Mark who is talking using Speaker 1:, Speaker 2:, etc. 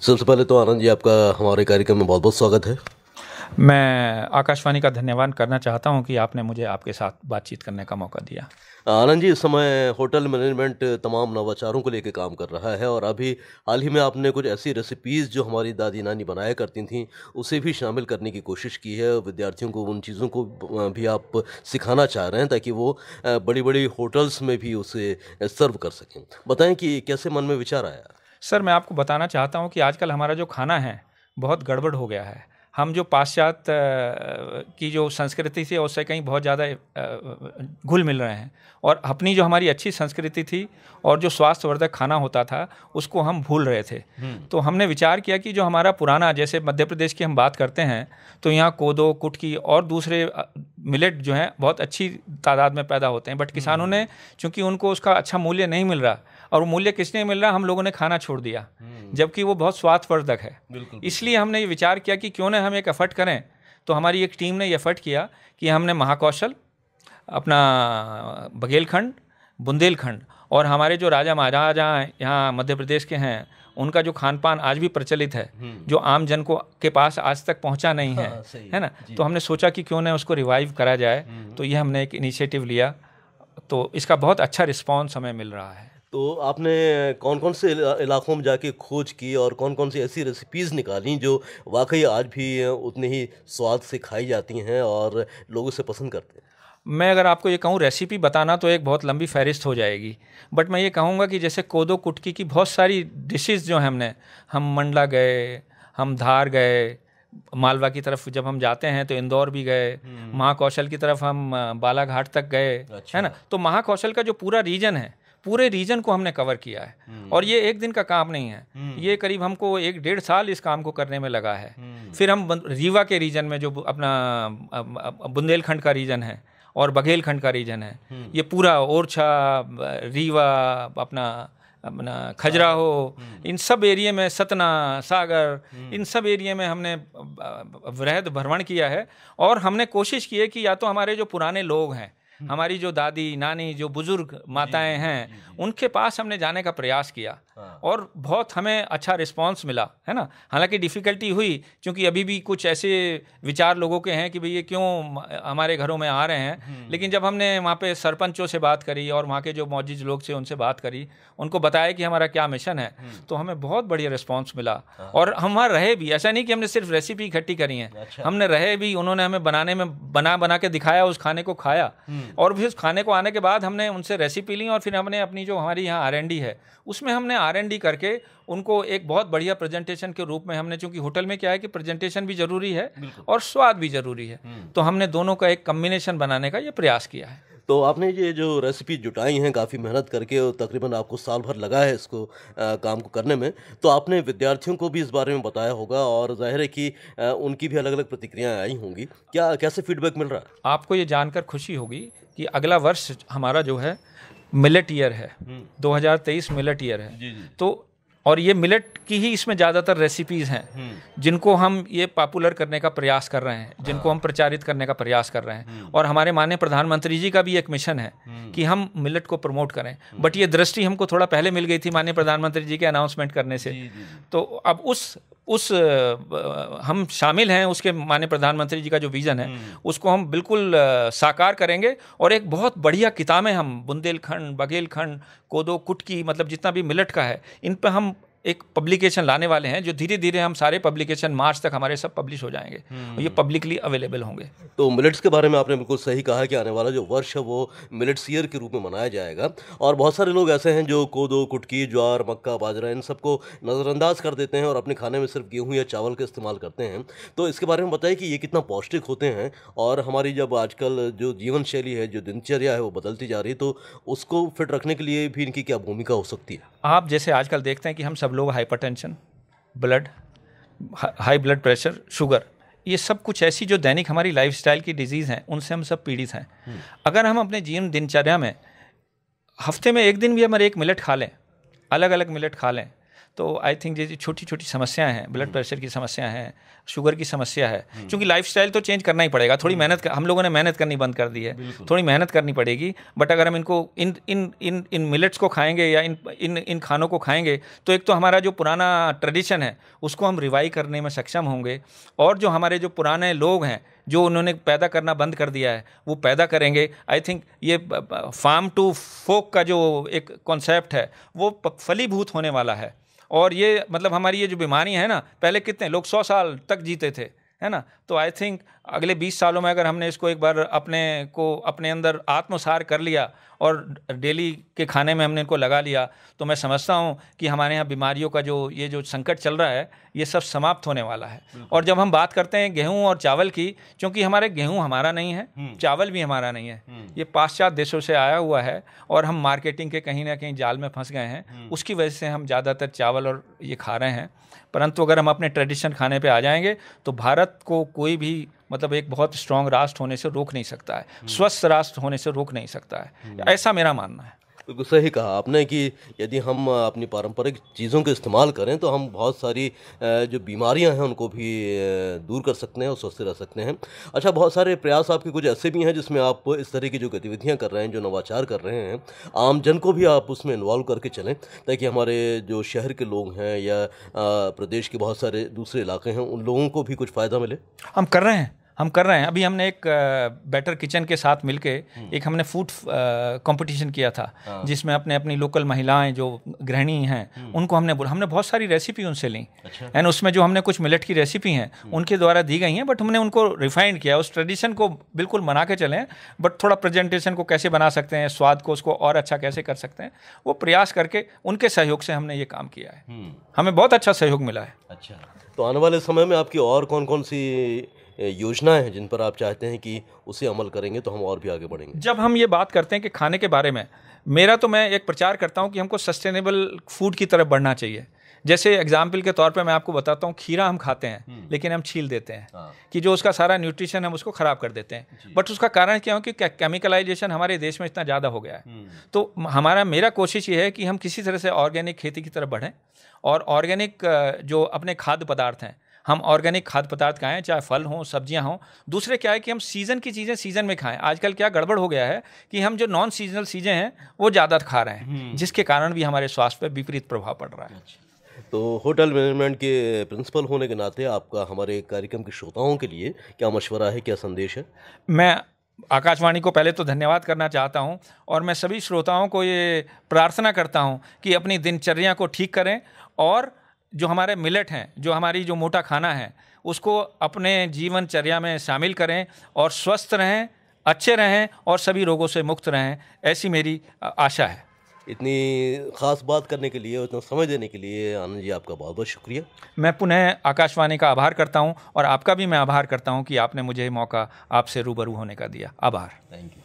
Speaker 1: सबसे पहले तो आनंद जी आपका हमारे कार्यक्रम में बहुत बहुत स्वागत है।
Speaker 2: मैं आकाशवाणी का धन्यवाद करना चाहता हूँ कि आपने मुझे आपके साथ बातचीत करने का मौका दिया।
Speaker 1: आनंद जी इस समय होटल मैनेजमेंट तमाम नवाचारों को लेकर काम कर रहा है और अभी हाल ही में आपने कुछ ऐसी रेसिपीज़ जो हमारी दादी नानी बनाया करती थीं उसे भी शामिल करने की कोशिश की है। विद्यार्थियों को उन चीज़ों को भी आप सिखाना चाह रहे हैं ताकि वो बड़ी बड़ी होटल्स में भी उसे सर्व कर सकें। बताएँ कि कैसे मन में विचार आया?
Speaker 2: सर मैं आपको बताना चाहता हूँ कि आजकल हमारा जो खाना है बहुत गड़बड़ हो गया है हम जो पाश्चात्य की जो संस्कृति थी उससे कहीं बहुत ज़्यादा घुल मिल रहे हैं और अपनी जो हमारी अच्छी संस्कृति थी और जो स्वास्थ्यवर्धक खाना होता था उसको हम भूल रहे थे हम्म। तो हमने विचार किया कि जो हमारा पुराना जैसे मध्य प्रदेश की हम बात करते हैं तो यहाँ कोदो कुटकी और दूसरे मिलेट जो हैं बहुत अच्छी तादाद में पैदा होते हैं बट किसानों हम्म। ने चूँकि उनको उसका अच्छा मूल्य नहीं मिल रहा और वो मूल्य किसने मिल रहा हम लोगों ने खाना छोड़ दिया। हम्म। जबकि वो बहुत स्वास्थ्यवर्धक है। इसलिए हमने ये विचार किया कि क्यों ना हम एक एफर्ट करें। तो हमारी एक टीम ने ये एफर्ट किया कि हमने महाकौशल अपना बघेलखंड बुंदेलखंड और हमारे जो राजा महाराजा हैं यहाँ मध्य प्रदेश के हैं उनका जो खान पान आज भी प्रचलित है हम्म। जो आम जन को के पास आज तक पहुँचा नहीं है हाँ, है ना? तो हमने सोचा कि क्यों ना उसको रिवाइव करा जाए। हम्म। तो ये हमने एक इनिशिएटिव लिया। तो इसका बहुत अच्छा रिस्पॉन्स हमें मिल रहा है।
Speaker 1: तो आपने कौन कौन से इलाकों में जाके खोज की और कौन कौन सी ऐसी रेसिपीज़ निकाली जो वाकई आज भी उतने ही स्वाद से खाई जाती हैं और लोग उसे पसंद करते हैं
Speaker 2: मैं अगर आपको ये कहूँ रेसिपी बताना तो एक बहुत लंबी फहरिस्त हो जाएगी बट मैं ये कहूँगा कि जैसे कोदो कुटकी की बहुत सारी डिशेज़ जो हैं हमने हम मंडला गए हम धार गए मालवा की तरफ़ जब हम जाते हैं तो इंदौर भी गए हम्म। महाकौशल की तरफ़ हम बालाघाट तक गए अच्छा। है ना तो महाकौशल का जो पूरा रीजन है पूरे रीजन को हमने कवर किया है हम्म। और ये एक दिन का काम नहीं है हम्म। ये करीब हमको एक डेढ़ साल इस काम को करने में लगा है फिर हम रीवा के रीजन में जो अपना बुंदेलखंड का रीजन है और बघेलखंड का रीजन है हम्म। ये पूरा ओरछा रीवा अपना अपना खजराहो हम्म। इन सब एरिया में सतना सागर हम्म। इन सब एरिया में हमने वृहद भ्रमण किया है और हमने कोशिश की है कि या तो हमारे जो पुराने लोग हैं हमारी जो दादी नानी जो बुज़ुर्ग माताएँ हैं उनके पास हमने जाने का प्रयास किया हाँ। और बहुत हमें अच्छा रिस्पांस मिला है ना हालाँकि डिफ़िकल्टी हुई क्योंकि अभी भी कुछ ऐसे विचार लोगों के हैं कि भाई ये क्यों हमारे घरों में आ रहे हैं हम्म। लेकिन जब हमने वहाँ पे सरपंचों से बात करी और वहाँ के जो मौजूद लोग थे उनसे बात करी उनको बताया कि हमारा क्या मिशन है हम्म। तो हमें बहुत बढ़िया रिस्पॉन्स मिला हाँ। और हम वहाँ रहे भी ऐसा नहीं कि हमने सिर्फ़ रेसिपी इकट्ठी करी है अच्छा। हमने रहे भी उन्होंने हमें बनाने में बना बना के दिखाया उस खाने को खाया हम्म। और फिर उस खाने को आने के बाद हमने उनसे रेसिपी ली और फिर हमने अपनी जो हमारी यहाँ आरएनडी है उसमें हमने आरएनडी करके उनको एक बहुत बढ़िया प्रेजेंटेशन के रूप में हमने चूँकि होटल में क्या है कि प्रेजेंटेशन भी ज़रूरी है और स्वाद भी ज़रूरी है। हम्म। तो हमने दोनों का एक कम्बिनेशन बनाने का ये प्रयास किया है।
Speaker 1: तो आपने ये जो रेसिपी जुटाई हैं काफ़ी मेहनत करके और तकरीबन आपको साल भर लगा है इसको आ, काम को करने में तो आपने विद्यार्थियों को भी इस बारे में बताया होगा और ज़ाहिर है कि आ, उनकी भी अलग अलग प्रतिक्रियाएँ आई होंगी। क्या कैसे फीडबैक मिल रहा? है
Speaker 2: आपको ये जानकर खुशी होगी कि अगला वर्ष हमारा जो है मिलेट ईयर है। 2023 मिलेट ईयर है। जी जी। तो और ये मिलेट की ही इसमें ज़्यादातर रेसिपीज़ हैं हम्म। जिनको हम ये पॉपुलर करने का प्रयास कर रहे हैं जिनको हम प्रचारित करने का प्रयास कर रहे हैं हम्म। और हमारे माननीय प्रधानमंत्री जी का भी एक मिशन है हम्म। कि हम मिलेट को प्रमोट करें बट ये दृष्टि हमको थोड़ा पहले मिल गई थी माननीय प्रधानमंत्री जी के अनाउंसमेंट करने से तो अब उस उस हम शामिल हैं उसके माननीय प्रधानमंत्री जी का जो विज़न है उसको हम बिल्कुल साकार करेंगे और एक बहुत बढ़िया किताबें हम बुंदेलखंड बघेलखंड कोदो कुटकी मतलब जितना भी मिलट का है इन पर हम एक पब्लिकेशन लाने वाले हैं जो धीरे धीरे हम सारे पब्लिकेशन मार्च तक हमारे सब पब्लिश हो जाएँगे। और ये पब्लिकली अवेलेबल होंगे।
Speaker 1: तो मिलेट्स के बारे में आपने बिल्कुल सही कहा कि आने वाला जो वर्ष है वो मिलेट्स ईयर के रूप में मनाया जाएगा। और बहुत सारे लोग ऐसे हैं जो कोदो कुटकी ज्वार मक्का बाजरा इन सबको नज़रअंदाज कर देते हैं और अपने खाने में सिर्फ़ गेहूँ या चावल का इस्तेमाल करते हैं। तो इसके बारे में बताइए कि ये कितना पौष्टिक होते हैं और हमारी जब आजकल जो जीवन शैली है जो दिनचर्या है वो बदलती जा रही है तो उसको फिट रखने के लिए भी इनकी क्या भूमिका हो सकती है?
Speaker 2: आप जैसे आजकल देखते हैं कि हम सब लोग hypertension blood high blood pressure sugar ये सब कुछ ऐसी जो दैनिक हमारी लाइफस्टाइल की डिज़ीज़ हैं उनसे हम सब पीड़ित हैं हम्म। अगर हम अपने जीवन दिनचर्या में हफ़्ते में एक दिन भी हमारे एक मिलट खा लें अलग अलग मिलट खा लें तो आई थिंक जैसी छोटी छोटी समस्याएँ हैं ब्लड प्रेशर की समस्या है शुगर की समस्या है क्योंकि लाइफस्टाइल तो चेंज करना ही पड़ेगा। थोड़ी मेहनत कर, हम लोगों ने मेहनत करनी बंद कर दी है। थोड़ी मेहनत करनी पड़ेगी बट अगर हम इनको इन इन इन इन मिलेट्स को खाएँगे या इन इन इन खानों को खाएँगे तो एक तो हमारा जो पुराना ट्रेडिशन है उसको हम रिवाइव करने में सक्षम होंगे। और जो हमारे जो पुराने लोग हैं जो उन्होंने पैदा करना बंद कर दिया है वो पैदा करेंगे। आई थिंक ये फार्म टू फोक का जो एक कॉन्सेप्ट है वो फलीभूत होने वाला है। और ये मतलब हमारी ये जो बीमारी है ना पहले कितने लोग सौ साल तक जीते थे है ना तो आई थिंक अगले 20 सालों में अगर हमने इसको एक बार अपने को अपने अंदर आत्मसार कर लिया और डेली के खाने में हमने इनको लगा लिया तो मैं समझता हूँ कि हमारे यहाँ बीमारियों का जो ये जो संकट चल रहा है ये सब समाप्त होने वाला है और जब हम बात करते हैं गेहूँ और चावल की क्योंकि हमारे गेहूँ हमारा नहीं है हम्म। चावल भी हमारा नहीं है हम्म। ये पाश्चात्य देशों से आया हुआ है और हम मार्केटिंग के कहीं ना कहीं जाल में फंस गए हैं हम्म। उसकी वजह से हम ज़्यादातर चावल और ये खा रहे हैं परंतु अगर हम अपने ट्रेडिशन खाने पे आ जाएँगे तो भारत को कोई भी मतलब एक बहुत स्ट्रांग राष्ट्र होने से रोक नहीं सकता है हम्म। स्वस्थ राष्ट्र होने से रोक नहीं सकता है हम्म। ऐसा मेरा मानना है
Speaker 1: बिल्कुल सही कहा आपने कि यदि हम अपनी पारंपरिक चीज़ों का इस्तेमाल करें तो हम बहुत सारी जो बीमारियाँ हैं, उनको भी दूर कर सकते हैं और स्वस्थ रह सकते हैं। अच्छा बहुत सारे प्रयास आपके कुछ ऐसे भी हैं, जिसमें आप इस तरह की जो गतिविधियाँ कर रहे हैं, जो नवाचार कर रहे हैं आम जन को भी आप उसमें इन्वॉल्व करके चलें, ताकि हमारे जो शहर के लोग हैं या प्रदेश के बहुत सारे दूसरे इलाके हैं, उन लोगों को भी कुछ फ़ायदा मिले।
Speaker 2: हम कर रहे हैं। हम कर रहे हैं अभी हमने एक बेटर किचन के साथ मिलके हम्म। एक हमने फ़ूड कंपटीशन किया था हाँ। जिसमें अपने अपनी लोकल महिलाएँ जो गृहिणी हैं हम्म। उनको हमने बोला हमने बहुत सारी रेसिपी उनसे ली एंड अच्छा। उसमें जो हमने कुछ मिलेट की रेसिपी हैं हम्म। उनके द्वारा दी गई हैं बट हमने उनको रिफाइंड किया उस ट्रेडिशन को बिल्कुल मना के चलें बट थोड़ा प्रेजेंटेशन को कैसे बना सकते हैं स्वाद को उसको और अच्छा कैसे कर सकते हैं वो प्रयास करके उनके सहयोग से हमने ये काम किया है हमें बहुत अच्छा सहयोग मिला है
Speaker 1: अच्छा तो आने वाले समय में आपकी और कौन कौन सी योजनाएँ हैं जिन पर आप चाहते हैं कि उसे अमल करेंगे तो हम और भी आगे बढ़ेंगे
Speaker 2: जब हम ये बात करते हैं कि खाने के बारे में मेरा तो मैं एक प्रचार करता हूँ कि हमको सस्टेनेबल फ़ूड की तरफ़ बढ़ना चाहिए जैसे एग्ज़ाम्पल के तौर पे मैं आपको बताता हूँ खीरा हम खाते हैं हम्म। लेकिन हम छील देते हैं हाँ। कि जो उसका सारा न्यूट्रिशन हम उसको ख़राब कर देते हैं बट उसका कारण क्या हो कि केमिकलाइजेशन हमारे देश में इतना ज़्यादा हो गया है हम्म। तो हमारा मेरा कोशिश ये है कि हम किसी तरह से ऑर्गेनिक खेती की तरफ़ बढ़ें और ऑर्गेनिक जो अपने खाद्य पदार्थ हैं हम ऑर्गेनिक खाद्य पदार्थ खाएँ चाहे फल हों सब्ज़ियाँ हों दूसरे क्या है कि हम सीज़न की चीज़ें सीज़न में खाएँ आजकल क्या गड़बड़ हो गया है कि हम जो नॉन सीजनल चीज़ें हैं वो ज़्यादा खा रहे हैं हम्म। जिसके कारण भी हमारे स्वास्थ्य पर विपरीत प्रभाव पड़ रहा है अच्छा।
Speaker 1: तो होटल मैनेजमेंट के प्रिंसिपल होने के नाते आपका हमारे कार्यक्रम के श्रोताओं के लिए क्या मशवरा है क्या संदेश है
Speaker 2: मैं आकाशवाणी को पहले तो धन्यवाद करना चाहता हूँ और मैं सभी श्रोताओं को ये प्रार्थना करता हूँ कि अपनी दिनचर्या को ठीक करें और जो हमारे मिलेट हैं जो हमारी जो मोटा खाना है उसको अपने जीवनचर्या में शामिल करें और स्वस्थ रहें अच्छे रहें और सभी रोगों से मुक्त रहें ऐसी मेरी आशा है।
Speaker 1: इतनी ख़ास बात करने के लिए उतना समय देने के लिए आनंद जी आपका बहुत बहुत शुक्रिया।
Speaker 2: मैं पुनः आकाशवाणी का आभार करता हूँ और आपका भी मैं आभार करता हूँ कि आपने मुझे मौका आपसे रूबरू होने का दिया। आभार। Thank you